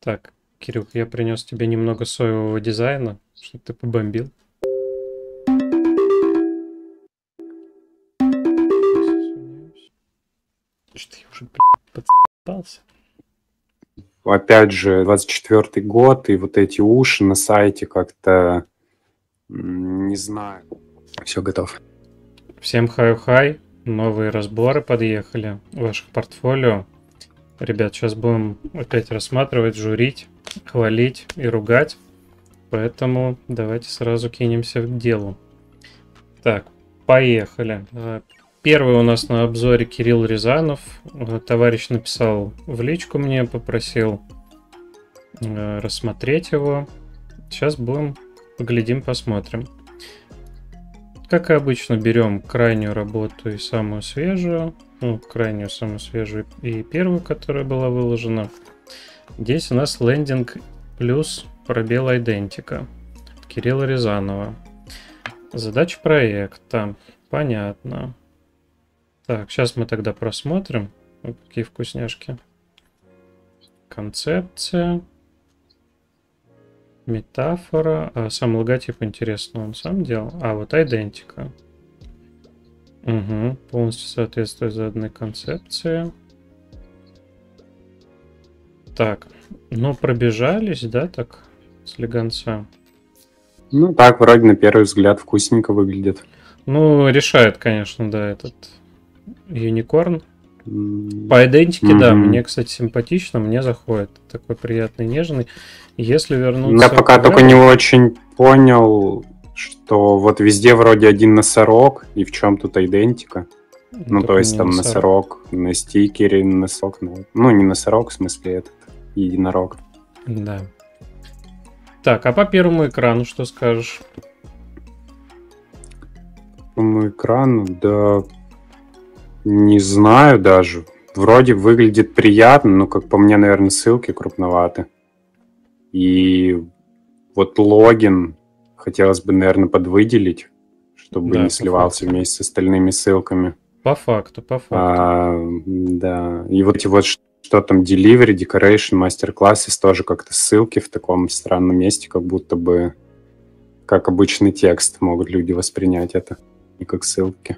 Так, Кирюх, я принес тебе немного соевого дизайна, чтобы ты побомбил. Что я уже подстался. Опять же, 24 год, и вот эти уши на сайте как-то, не знаю. Все, готов. Всем хай-хай. Новые разборы подъехали в ваших портфолио. Ребят, сейчас будем опять рассматривать, журить, хвалить и ругать. Поэтому давайте сразу кинемся в дело. Так, поехали. Э, первый у нас на обзоре Кирилл Рязанов. Э, товарищ написал в личку мне, попросил э, рассмотреть его. Сейчас будем, поглядим, посмотрим. Как и обычно, берем крайнюю работу и самую свежую ну, крайнюю, самую свежую и первую, которая была выложена. Здесь у нас лендинг плюс пробел идентика от Кирилла Рязанова. Задача проекта. Понятно. Так, сейчас мы тогда просмотрим. Вот какие вкусняшки. Концепция. Метафора. А сам логотип интересно он сам делал. А, вот идентика. Угу, полностью соответствует заданной концепции. Так, ну пробежались, да, так, с легонца? Ну так, вроде на первый взгляд вкусненько выглядит. Ну, решает, конечно, да, этот юникорн. По идентике, mm-hmm. да, мне, кстати, симпатично, мне заходит. Такой приятный, нежный. Если вернуться... Я пока только не очень понял, что вот везде вроде один носорог, и в чем тут идентика. Ну, то есть там носорог. носорог на стикере, носок, ну, ну, не носорог, в смысле этот, единорог. Да. Так, а по первому экрану что скажешь? По первому экрану, да, не знаю даже. Вроде выглядит приятно, но, как по мне, наверное, ссылки крупноваты. И вот логин хотелось бы, наверное, подвыделить, чтобы да, не сливался факту. вместе с остальными ссылками. По факту, по факту. А, да, и вот эти вот что там, delivery, decoration, мастер-классы, тоже как-то ссылки в таком странном месте, как будто бы как обычный текст могут люди воспринять это, и как ссылки.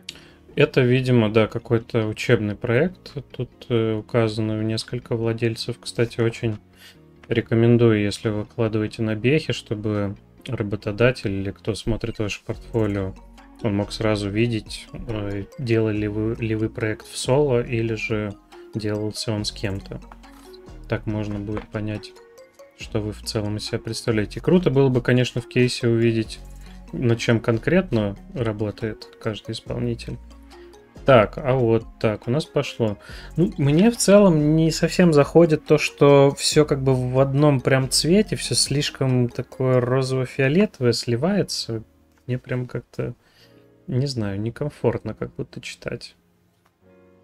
Это, видимо, да, какой-то учебный проект. Тут э, указано несколько владельцев. Кстати, очень рекомендую, если вы выкладываете на бехе, чтобы работодатель или кто смотрит ваше портфолио, он мог сразу видеть, э, делали вы, ли вы проект в соло или же делался он с кем-то. Так можно будет понять, что вы в целом из себя представляете. Круто было бы, конечно, в кейсе увидеть, над чем конкретно работает каждый исполнитель. Так, а вот так, у нас пошло. Ну, мне в целом не совсем заходит то, что все как бы в одном прям цвете, все слишком такое розово-фиолетовое сливается. Мне прям как-то, не знаю, некомфортно как будто читать.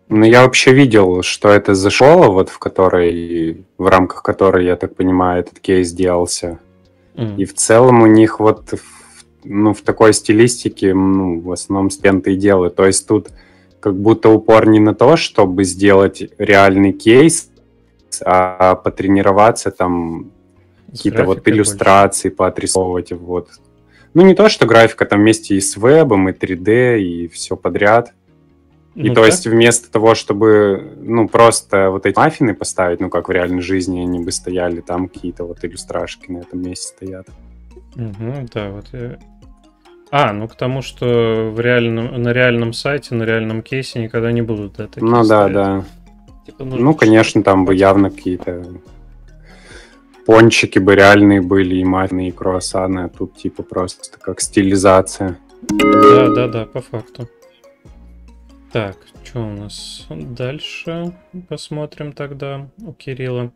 Ну, я вообще видел, что это за школа, вот в которой, в рамках которой, я так понимаю, этот кейс делался. Mm. И в целом у них вот, ну, в такой стилистике, ну, в основном стенты и делают. То есть тут как будто упор не на то, чтобы сделать реальный кейс, а потренироваться там какие-то вот иллюстрации, больше. поотрисовывать вот. Ну, не то, что графика там вместе и с вебом, и 3D, и все подряд. И ну, то так? есть вместо того, чтобы, ну, просто вот эти маффины поставить, ну, как в реальной жизни они бы стояли, там какие-то вот иллюстрашки на этом месте стоят. Угу, да, вот я а, ну к тому, что в реальном, на реальном сайте, на реальном кейсе никогда не будут такие Ну ставить. да, да. Типа, ну, конечно, там бы явно какие-то пончики бы реальные были, и маффины, и круассаны, а тут типа просто как стилизация. Да, да, да, по факту. Так, что у нас дальше? Посмотрим тогда у Кирилла.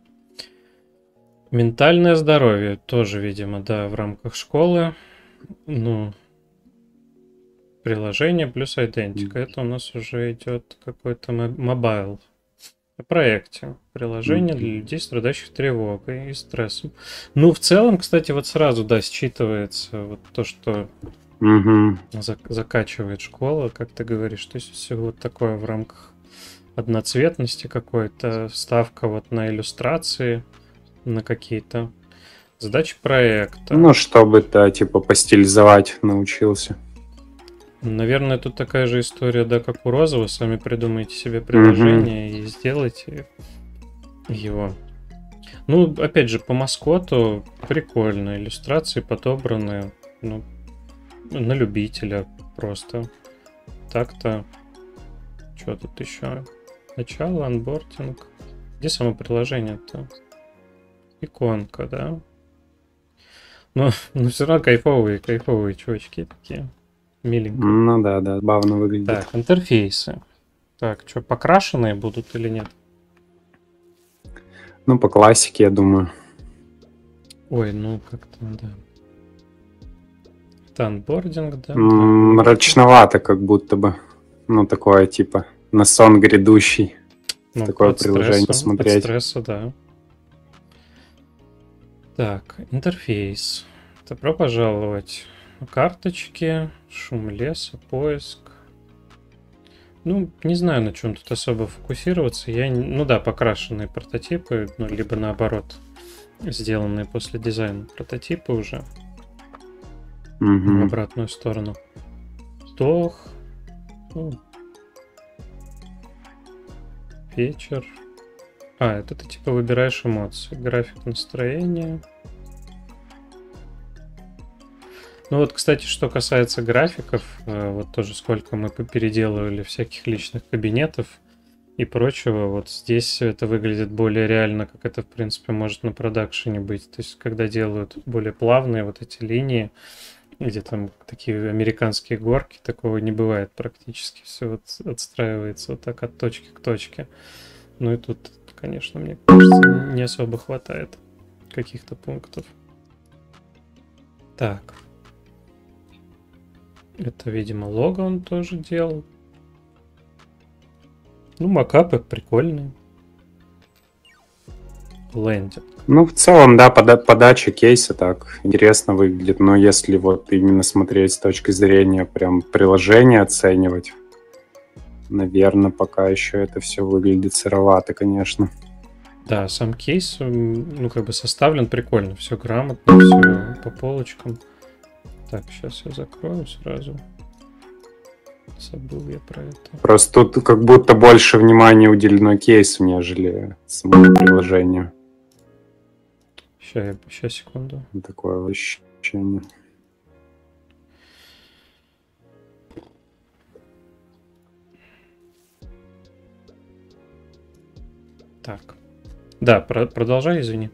Ментальное здоровье тоже, видимо, да, в рамках школы. Ну, приложение плюс идентика. Это у нас уже идет какой-то mobile о проекте. Приложение для людей, страдающих тревогой и стрессом. Ну, в целом, кстати, вот сразу, да, считывается вот то, что угу. закачивает школа, как ты говоришь. То есть все вот такое в рамках одноцветности какой-то, ставка вот на иллюстрации, на какие-то задачи проекта. Ну, чтобы, да, типа постилизовать научился. Наверное, тут такая же история, да, как у Розова. Сами придумайте себе приложение mm-hmm. и сделайте его. Ну, опять же, по маскоту прикольно. Иллюстрации подобраны, ну, на любителя просто. Так-то. Что тут еще? Начало, анбординг. Где само приложение-то? Иконка, да? Но, но все равно кайфовые, кайфовые чувачки такие. Миленькие. Ну да, да, забавно выглядит. Так, интерфейсы. Так, что, покрашенные будут или нет? Ну, по классике, я думаю. Ой, ну как-то, да. Это анбординг, да? Мрачновато, как будто бы. Ну, такое, типа, на сон грядущий. Ну, такое приложение стрессом, смотреть. Под стресса, да. Так, интерфейс. Добро пожаловать. Карточки, шум леса, поиск. Ну, не знаю, на чем тут особо фокусироваться. Я, ну да, покрашенные прототипы, ну, либо наоборот, сделанные после дизайна прототипы уже. Mm-hmm. В обратную сторону. Вдох. Ну, вечер. А, это ты типа выбираешь эмоции. График настроения. Ну вот, кстати, что касается графиков, э, вот тоже сколько мы переделывали всяких личных кабинетов и прочего, вот здесь это выглядит более реально, как это, в принципе, может на продакшене быть. То есть, когда делают более плавные вот эти линии, где там такие американские горки, такого не бывает практически. Все вот отстраивается вот так от точки к точке. Ну и тут конечно, мне кажется, не особо хватает каких-то пунктов. Так. Это, видимо, лого он тоже делал. Ну, макапы прикольные. Лендинг. Ну, в целом, да, пода подача кейса так интересно выглядит, но если вот именно смотреть с точки зрения прям приложения оценивать, наверное, пока еще это все выглядит сыровато, конечно. Да, сам кейс, ну, как бы составлен прикольно, все грамотно, все по полочкам. Так, сейчас я закрою сразу. Забыл я про это. Просто тут как будто больше внимания уделено кейсу, нежели самому приложению. Сейчас, я, сейчас секунду. Такое ощущение. Так. Да, про- продолжай, извини.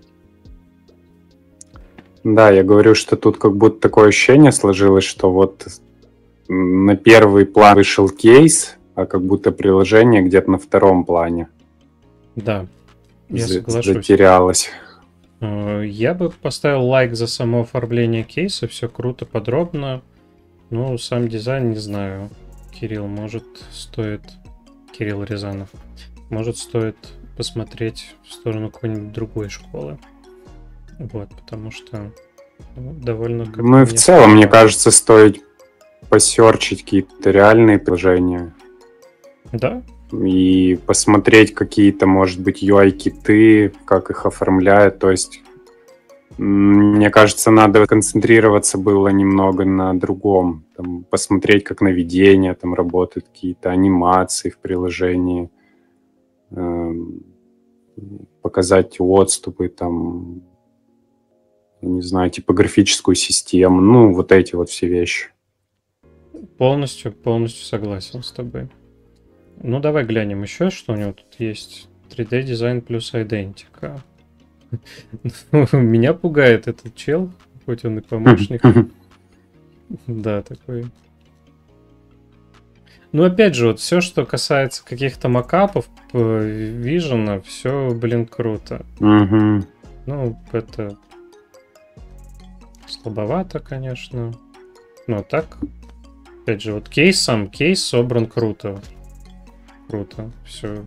Да, я говорю, что тут как будто такое ощущение сложилось, что вот на первый план вышел кейс, а как будто приложение где-то на втором плане. Да, я соглашусь. Затерялось. Э, я бы поставил лайк за само оформление кейса, все круто, подробно. Ну, сам дизайн, не знаю. Кирилл, может, стоит... Кирилл Рязанов. Может, стоит посмотреть в сторону какой-нибудь другой школы. Вот, потому что ну, довольно... Ну и в целом, мне кажется, стоит посерчить какие-то реальные приложения. Да. И посмотреть какие-то, может быть, UI-киты, как их оформляют. То есть, мне кажется, надо концентрироваться было немного на другом. Там, посмотреть, как наведение там работают, какие-то анимации в приложении эм, показать отступы, там, не знаю, типографическую систему, ну, вот эти вот все вещи. Полностью, полностью согласен с тобой. Ну, давай глянем еще, что у него тут есть. 3D дизайн плюс идентика. Меня пугает этот чел, хоть он и помощник. Да, такой ну, опять же, вот все, что касается каких-то макапов, Vision, все, блин, круто. Ну, это слабовато, конечно. Но так, опять же, вот кейс сам, кейс собран круто. Круто, все.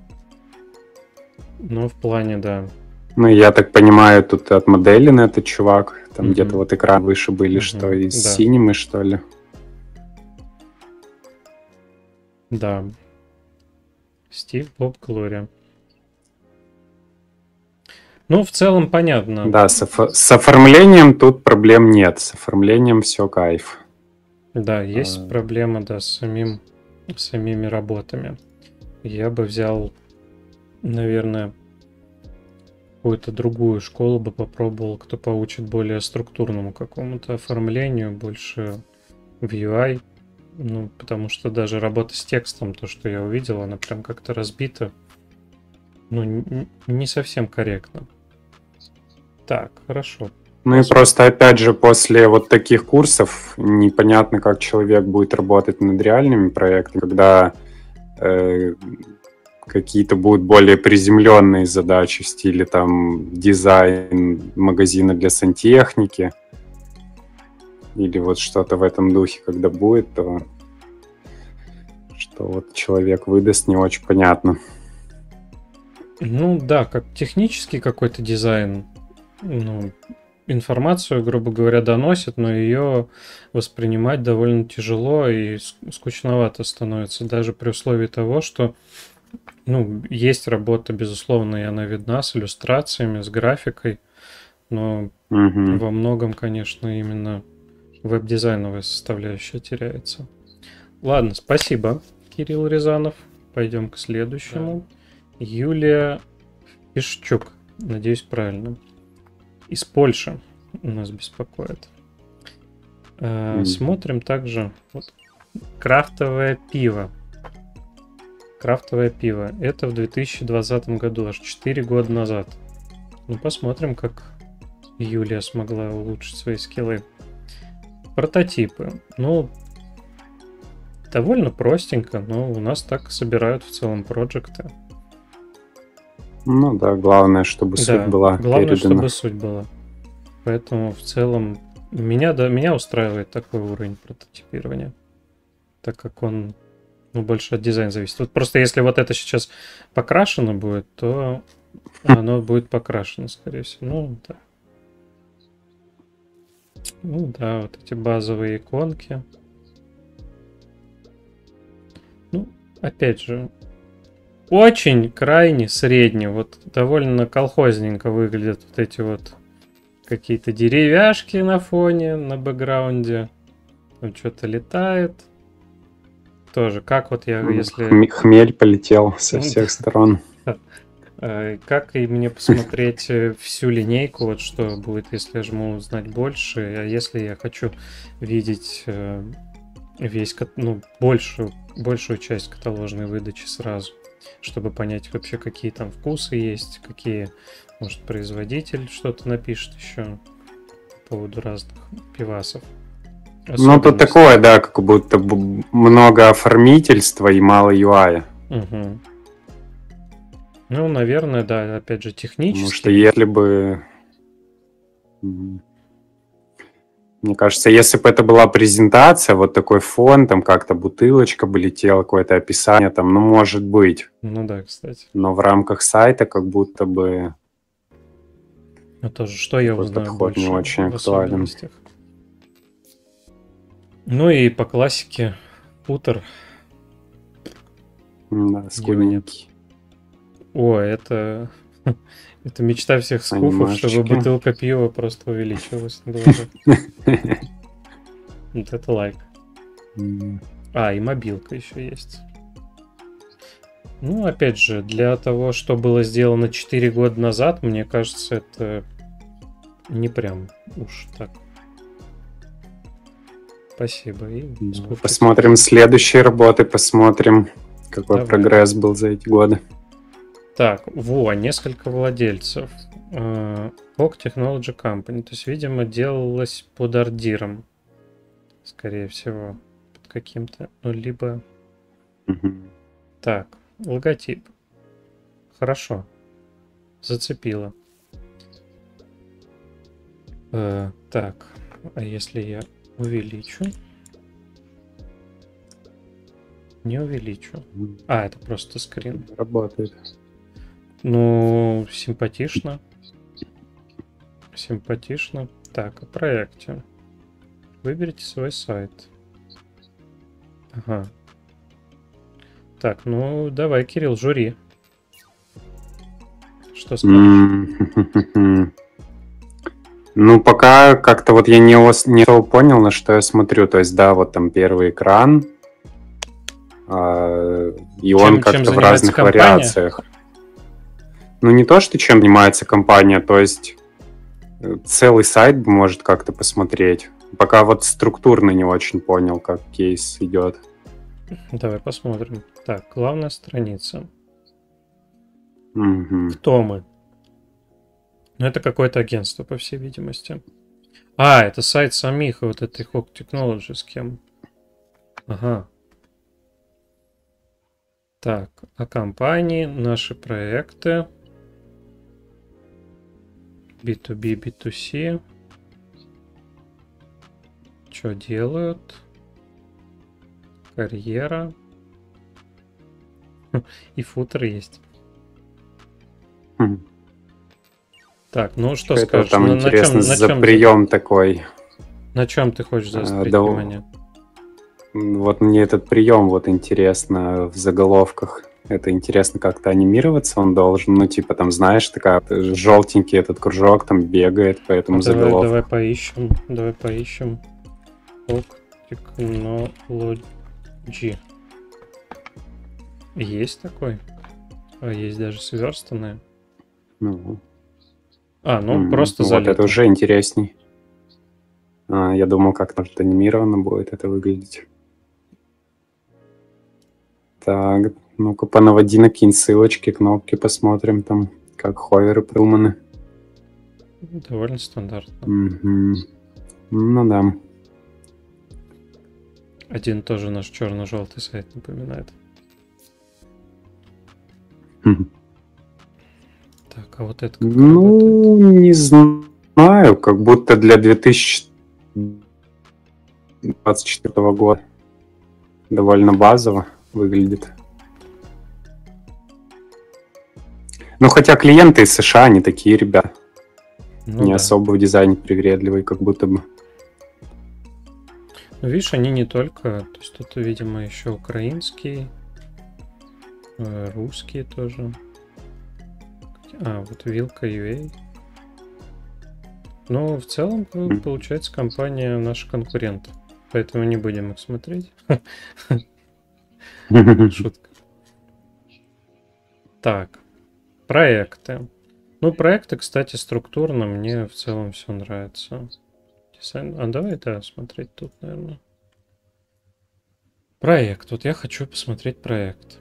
Но в плане, да. Ну, я так понимаю, тут от модели на этот чувак. Там mm где-то вот экран выше были, mm что, из да. синемы, что ли? Да. Стив Боб Глория. Ну, в целом понятно. Да, с, с оформлением тут проблем нет. С оформлением все кайф. Да, есть а... проблема, да, с самим, с самими работами. Я бы взял, наверное, какую-то другую школу бы попробовал, кто поучит более структурному какому-то оформлению, больше в UI. Ну, потому что даже работа с текстом, то, что я увидел, она прям как-то разбита. Ну, не совсем корректно. Так, хорошо. Ну и просто, опять же, после вот таких курсов непонятно, как человек будет работать над реальными проектами, когда э, какие-то будут более приземленные задачи в стиле там дизайн магазина для сантехники или вот что-то в этом духе, когда будет, то что вот человек выдаст, не очень понятно. Ну да, как технический какой-то дизайн, ну, информацию, грубо говоря, доносит, но ее воспринимать довольно тяжело и скучновато становится, даже при условии того, что ну, есть работа, безусловно, и она видна с иллюстрациями, с графикой, но угу. во многом, конечно, именно веб-дизайновая составляющая теряется. Ладно, спасибо, Кирилл Рязанов. Пойдем к следующему. Да. Юлия Ишчук. Надеюсь, правильно. Из Польши нас беспокоит. Mm. Смотрим также вот, крафтовое пиво. Крафтовое пиво. Это в 2020 году, аж 4 года назад. Ну, посмотрим, как Юлия смогла улучшить свои скиллы. Прототипы. Ну, довольно простенько, но у нас так собирают в целом проекты. Ну да, главное, чтобы да, суть была Главное, передана. чтобы суть была. Поэтому в целом меня, да, меня устраивает такой уровень прототипирования, так как он ну, больше от дизайна зависит. Вот просто если вот это сейчас покрашено будет, то оно будет покрашено, скорее всего. Ну, да. Ну да, вот эти базовые иконки. Ну, опять же, очень крайне средний. Вот довольно колхозненько выглядят вот эти вот какие-то деревяшки на фоне, на бэкграунде. Там что-то летает. Тоже, как вот я, если... Хмель полетел со всех сторон. Э, как и мне посмотреть э, всю линейку, вот что будет, если я жму узнать больше, а если я хочу видеть э, весь, ну, большую, большую часть каталожной выдачи сразу, чтобы понять вообще, какие там вкусы есть, какие, может, производитель что-то напишет еще по поводу разных пивасов. Ну, тут такое, да, как будто много оформительства и мало UI. Угу. Ну, наверное, да, опять же, технически. Потому что если бы... Мне кажется, если бы это была презентация, вот такой фон, там как-то бутылочка бы летела, какое-то описание там, ну, может быть. Ну да, кстати. Но в рамках сайта как будто бы... Ну тоже, что я узнаю больше не очень актуален. Ну и по классике Путер. Да, скудненький. О, это... Это мечта всех скуфов, чтобы бутылка пива просто увеличилась на глазах. Вот это лайк. А, и мобилка еще есть. Ну, опять же, для того, что было сделано 4 года назад, мне кажется, это не прям уж так. Спасибо. И посмотрим следующие работы, посмотрим, какой Давай. прогресс был за эти годы. Так, во, несколько владельцев. Hawk э, Technology Company. То есть, видимо, делалось под ордиром. Скорее всего. Под каким-то. Ну, либо... Так, логотип. Хорошо. Зацепило. Э, так, а если я увеличу? Не увеличу. А, это просто скрин. Работает. Ну, симпатично. Симпатично. Так, о проекте. Выберите свой сайт. Ага. Так, ну давай, Кирилл, жюри. Что скажешь? Ну, пока как-то вот я не, не понял, на что я смотрю. То есть, да, вот там первый экран, э, и чем, он как-то в разных компания? вариациях. Ну, не то, что чем занимается компания, то есть э, целый сайт может как-то посмотреть. Пока вот структурно не очень понял, как кейс идет. Давай посмотрим. Так, главная страница. Угу. Кто мы? Ну, это какое-то агентство, по всей видимости. А, это сайт самих вот этой Hawk Technology с кем. Ага. Так, о компании, наши проекты. B2B, B2C. Что делают? Карьера. И футер есть. Хм. Так, ну что Это скажешь? Там на, интересно на чем, за на чем прием такой. На чем ты хочешь заострить а, да, внимание? Вот мне этот прием вот интересно в заголовках. Это интересно как-то анимироваться он должен. Ну, типа там, знаешь, такая желтенький этот кружок там бегает по этому давай, заголовку. Давай поищем, давай поищем. Ок, технологии. Есть такой? А есть даже сверстанное. Ну. А, ну mm, просто Вот это уже интересней. А, я думал, как может анимированно будет это выглядеть. Так, ну-ка понаводи на какие ссылочки, кнопки посмотрим там, как ховеры придуманы. Довольно стандартно. Угу. Ну да. Один тоже наш черно-желтый сайт напоминает. Хм. Так, а вот это как Ну, работает? не знаю, как будто для 2024 года довольно базово выглядит. Ну, хотя клиенты из США, не такие ребята. Ну, не да. особо в дизайне привередливые, как будто бы. Ну, видишь, они не только... То есть тут, видимо, еще украинский, э, русские тоже. А, вот Вилка UA. Ну, в целом, получается, компания наша конкурент. Поэтому не будем их смотреть. Шутка. Так, проекты. Ну, проекты, кстати, структурно мне в целом все нравится. Дизайн. А давай, да, смотреть тут, наверное. Проект. Вот я хочу посмотреть проект.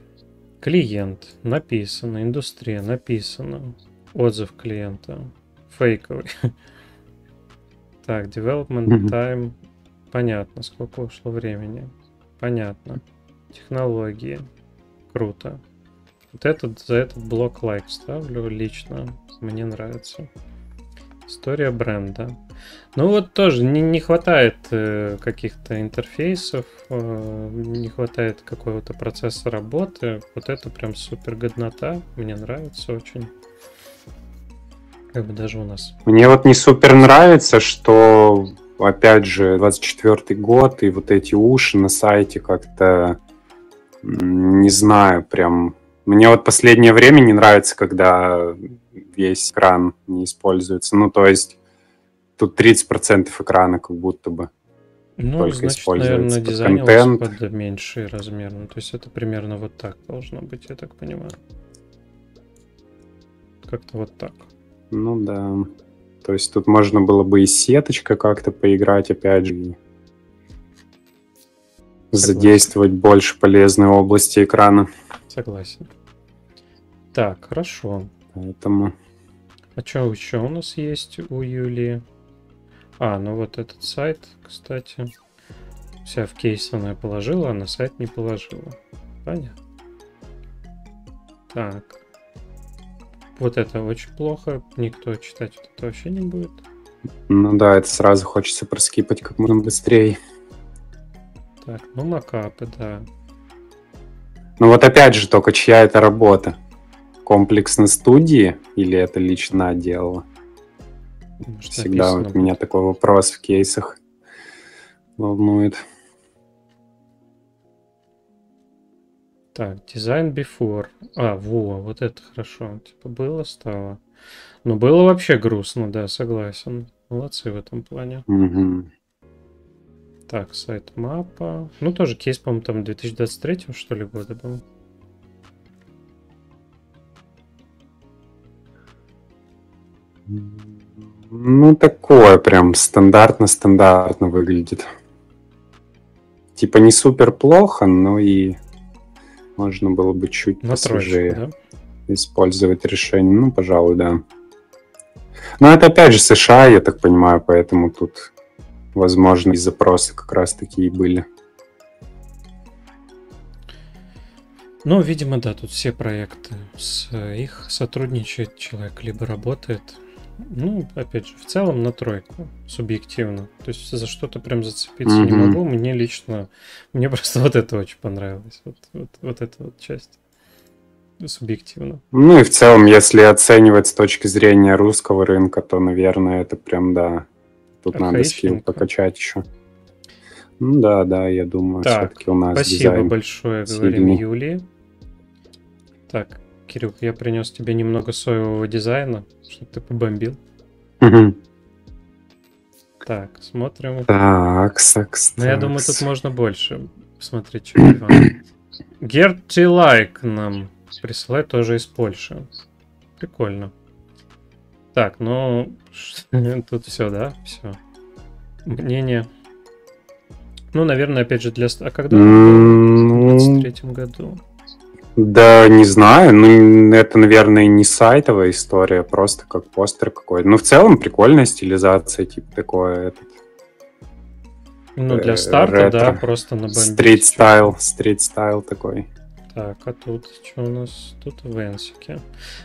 Клиент. Написано. Индустрия. Написано. Отзыв клиента. Фейковый. Так, development time. Понятно, сколько ушло времени. Понятно. Технологии. Круто. Вот этот, за этот блок лайк ставлю лично. Мне нравится. История бренда. Ну вот тоже не, не хватает э, каких-то интерфейсов, э, не хватает какого-то процесса работы. Вот это прям супер годнота. Мне нравится очень. Как бы даже у нас. Мне вот не супер нравится, что опять же 24 год и вот эти уши на сайте как-то не знаю, прям мне вот последнее время не нравится, когда весь экран не используется. Ну, то есть тут 30% экрана как будто бы ну, только значит, используется наверное, под контент. под меньший размер. Ну, то есть это примерно вот так должно быть, я так понимаю. Как-то вот так. Ну да. То есть тут можно было бы и сеточка как-то поиграть, опять же, задействовать больше полезной области экрана. Согласен. Так, хорошо. Поэтому... А что еще у нас есть у Юлии? А, ну вот этот сайт, кстати. Вся в кейс она положила, а на сайт не положила. Понятно. Так. Вот это очень плохо. Никто читать вот это вообще не будет. Ну да, это сразу хочется проскипать как можно быстрее. Так, ну макапы, да. Ну вот опять же, только чья это работа? Комплекс на студии или это лично делала? Может, Всегда вот меня такой вопрос в кейсах волнует. Так, дизайн before. А, во, вот это хорошо. Типа было, стало. Ну, было вообще грустно, да, согласен. Молодцы в этом плане. Угу. Так, сайт мапа. Ну, тоже кейс, по-моему, там 2023 что ли года был. Ну, такое прям стандартно-стандартно выглядит. Типа не супер плохо, но и можно было бы чуть На посвежее троечку, да? использовать решение. Ну, пожалуй, да. Но это опять же США, я так понимаю, поэтому тут, возможно, и запросы как раз такие были. Ну, видимо, да, тут все проекты с их сотрудничает человек, либо работает. Ну, опять же, в целом на тройку, субъективно. То есть за что-то прям зацепиться mm-hmm. не могу. Мне лично, мне просто вот это очень понравилось. Вот, вот, вот эта вот часть. Субъективно. Ну и в целом, если оценивать с точки зрения русского рынка, то, наверное, это прям, да, тут надо скилл покачать еще. Ну да, да, я думаю, так, все-таки у нас Спасибо большое, говорим Юлии. Так, Кирилл, я принес тебе немного соевого дизайна, чтобы ты побомбил. Угу. Так, смотрим. Так, секс. Ну, я думаю, тут можно больше посмотреть, что Герти лайк нам присылает тоже из Польши. Прикольно. Так, ну, тут все, да? Все. Мнение. Ну, наверное, опять же, для... А когда? В 23 году. Да, не знаю. Ну, это, наверное, не сайтовая история, просто как постер какой-то. Ну, в целом, прикольная стилизация, типа, такое. Этот, ну, для э, старта, ретро. да, просто на Стрит стайл, стрит стайл такой. Так, а тут что у нас? Тут венсики.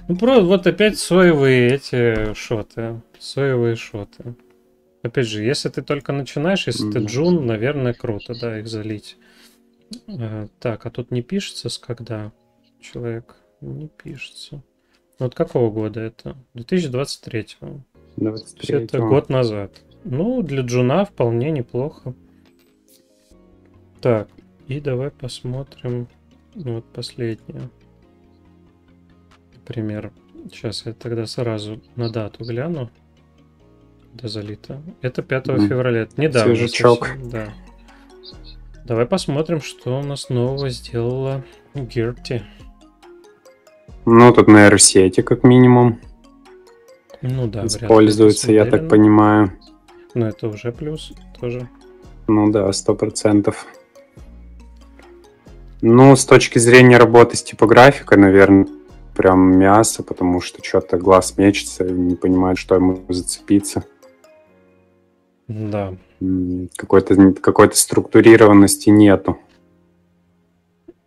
Ну, про, вот опять соевые эти шоты. Соевые шоты. Опять же, если ты только начинаешь, если ты джун, наверное, круто, да, их залить. Э, так, а тут не пишется с когда человек? Не пишется. Вот какого года это? 2023. 23 это год назад. Ну, для Джуна вполне неплохо. Так, и давай посмотрим. Ну, вот последнее. Например, сейчас я тогда сразу на дату гляну. Да, залито. Это 5 mm. февраля. Это недавно. Свежачок. Совсем, да. Давай посмотрим, что у нас нового сделала Герти. Ну, тут нейросети, как минимум. Ну да, Используется, я так понимаю. Но это уже плюс тоже. Ну да, сто процентов. Ну, с точки зрения работы с типографикой, наверное, прям мясо, потому что что-то глаз мечется, не понимает, что ему зацепиться. Да. Какой-то какой структурированности нету.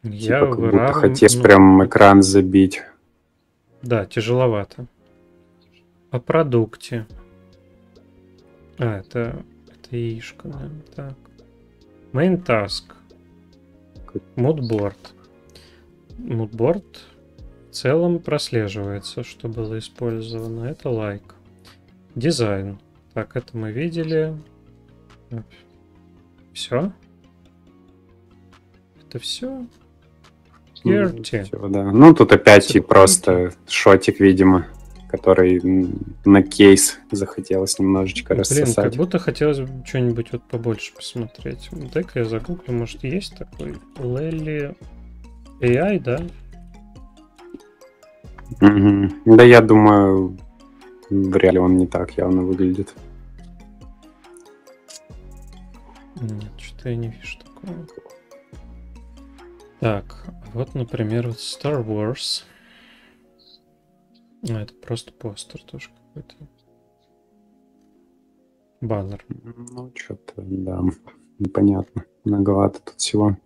Я типа, как будто хотел ну, прям экран забить. Да, тяжеловато. О продукте. А, это, это яишко, наверное. Так. Main task. Moodboard. Moodboard в целом прослеживается, что было использовано. Это лайк. Дизайн. Так, это мы видели. Все? Это все? Герти. Все, да. Ну, тут опять и просто шотик, видимо, который на кейс захотелось немножечко Блин, рассосать. как будто хотелось что-нибудь вот побольше посмотреть. Дай-ка я загуглю, может, есть такой Лелли AI, да? Угу. Да, я думаю, в реале он не так явно выглядит. Нет, что-то я не вижу такого. Так, вот, например, вот Star Wars. А, это просто постер тоже какой-то. Баннер. Ну, что-то, да, непонятно. Многовато тут всего.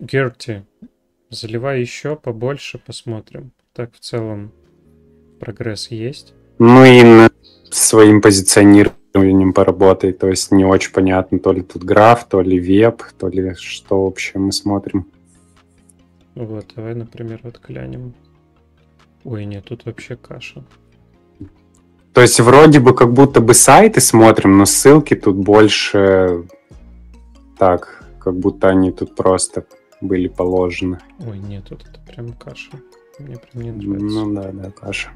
Герти, заливай еще побольше, посмотрим. Так, в целом, прогресс есть. Ну и над своим позиционированием поработай. То есть не очень понятно, то ли тут граф, то ли веб, то ли что вообще мы смотрим. Вот, давай, например, вот глянем. Ой, нет, тут вообще каша. То есть вроде бы как будто бы сайты смотрим, но ссылки тут больше так, как будто они тут просто были положены. Ой, нет, тут это прям каша. Мне прям не нравится. Ну да, да, каша.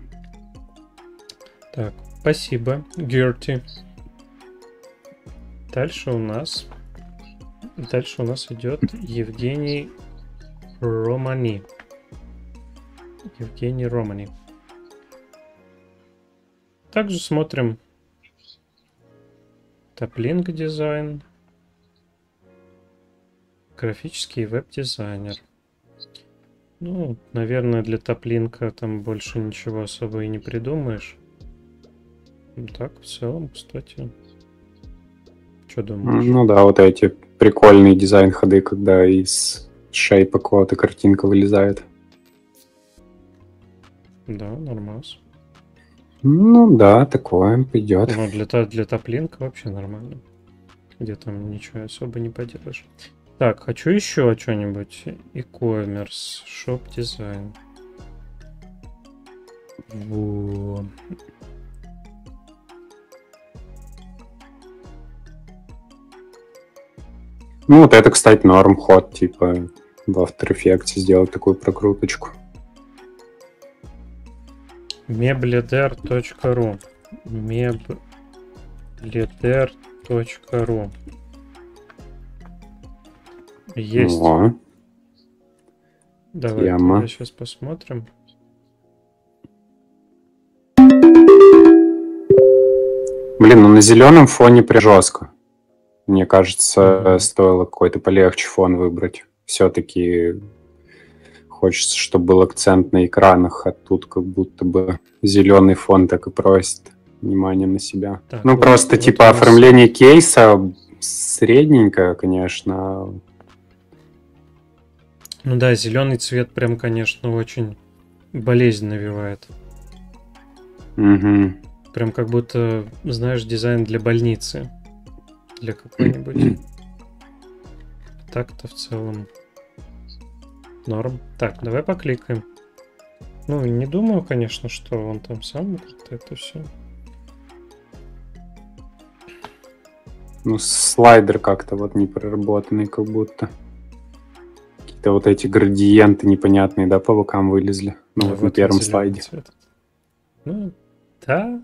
Так, спасибо, Герти. Дальше у нас... Дальше у нас идет Евгений Романи. Евгений Романи. Также смотрим Топлинг дизайн. Графический веб-дизайнер. Ну, наверное, для топлинка там больше ничего особо и не придумаешь. Так, в целом, кстати. Что думаешь? Ну да, вот эти прикольные дизайн-ходы, когда из шейпа какого-то картинка вылезает. Да, нормас. Ну да, такое пойдет. Ну, для, для топлинка вообще нормально. Где там ничего особо не поделаешь. Так, хочу еще что-нибудь. E-commerce, шоп дизайн. Во. Ну, вот это, кстати, норм ход, типа в After Effects сделать такую прокруточку. Mebleder.ru Mebleder.ru Есть. О, Давай Яма. сейчас посмотрим. Блин, ну на зеленом фоне прям жестко. Мне кажется, стоило какой-то полегче фон выбрать. Все-таки хочется, чтобы был акцент на экранах, а тут как будто бы зеленый фон так и просит внимание на себя. Так, ну, вот- просто вот типа нас- оформление кейса средненькое, конечно. Ну да, зеленый цвет прям, конечно, очень болезнь навевает. Мгм. Прям как будто, знаешь, дизайн для больницы. Для какой-нибудь. Так-то в целом норм. Так, давай покликаем. Ну, не думаю, конечно, что он там сам как-то это все. Ну, слайдер как-то вот не проработанный, как будто. Какие-то вот эти градиенты непонятные, да, по бокам вылезли. Ну, вот на первом слайде. Ну, да.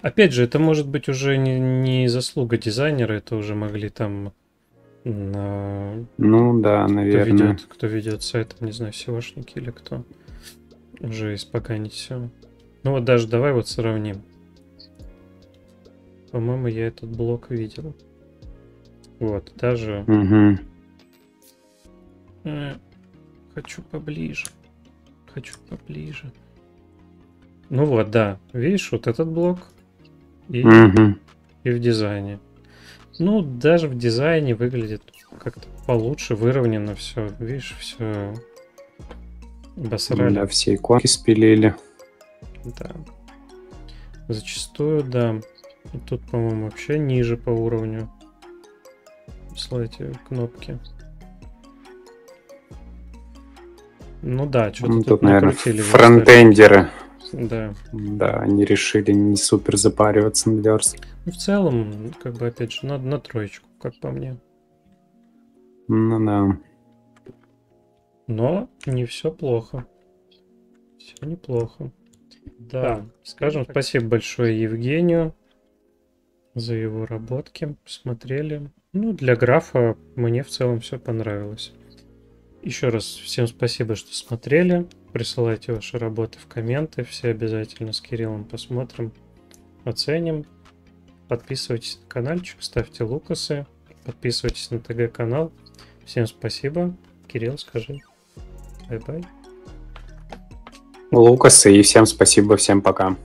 Опять же, это может быть уже не, не заслуга дизайнера, это уже могли там на Ну, да, кто наверное. ведет, кто ведет сайт, не знаю, SEOшники или кто, уже испоганить все. Ну вот даже давай вот сравним. По-моему, я этот блок видел. Вот, даже э, хочу поближе. Хочу поближе. Ну вот, да. Видишь, вот этот блок и, Мгм. и в дизайне. Ну, даже в дизайне выглядит как-то получше, выровнено все. Видишь, все обосрали. Да, все иконки спилили. Да. Зачастую, да. И Тут, по-моему, вообще ниже по уровню. Эти кнопки. Ну да, что-то Ну, тут, Тут, наверное, фронтендеры. Да. Да, они решили не супер запариваться над верстом. Ну, в целом, как бы, опять же, надо на троечку, как по мне. Ну да. Но не все плохо. Все неплохо. Да, скажем спасибо большое Евгению за его работки. Посмотрели. Ну, для графа мне в целом все понравилось. Еще раз всем спасибо, что смотрели. Присылайте ваши работы в комменты. Все обязательно с Кириллом посмотрим, оценим. Подписывайтесь на каналчик, ставьте лукасы, подписывайтесь на ТГ канал. Всем спасибо. Кирилл, скажи. Bye-bye. Лукасы, и всем спасибо, всем пока.